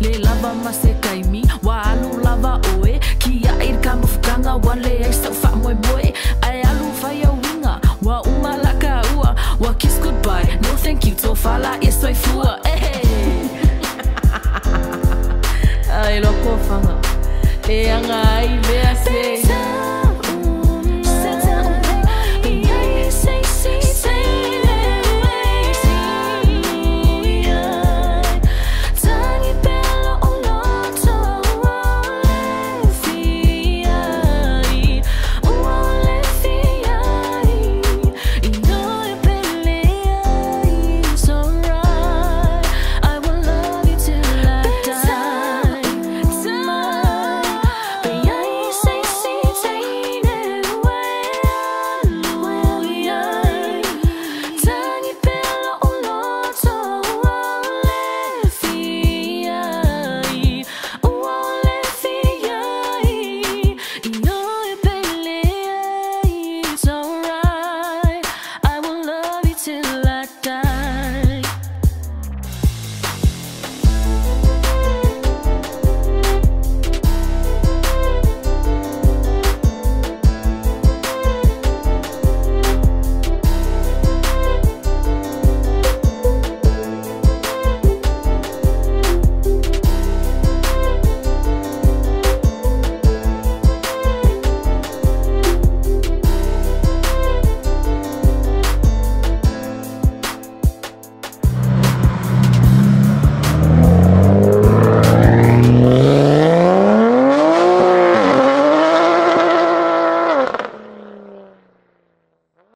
le lava masekai mi wa alu lava oe. Kia ir kama fukanga wale ai sa fa moe moe. Ai alu faya winga wa uma laka ua. Wa kiss goodbye no thank you to fala e soi fua. Eh ai loko fanga. Le anga